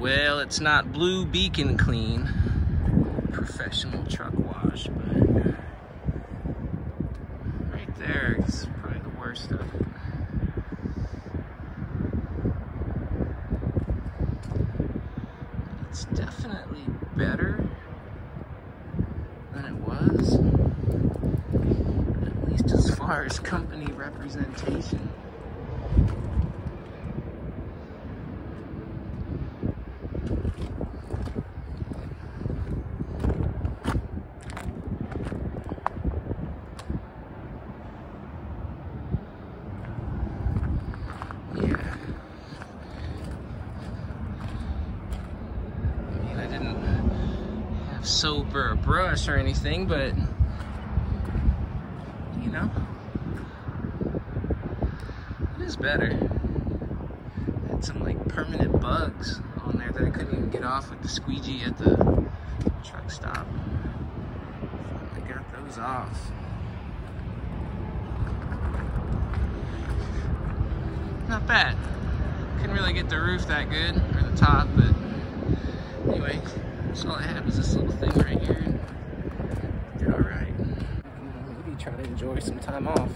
Well, it's not Blue Beacon Clean, professional truck wash, but uh, right there is probably the worst of it. It's definitely better than it was, at least as far as company representation. Soap or a brush or anything, but you know, it is better. Had some like permanent bugs on there that I couldn't even get off with the squeegee at the truck stop. Finally got those off. Not bad. Couldn't really get the roof that good, or the top, but anyway, that's all I had was this try to enjoy some time off.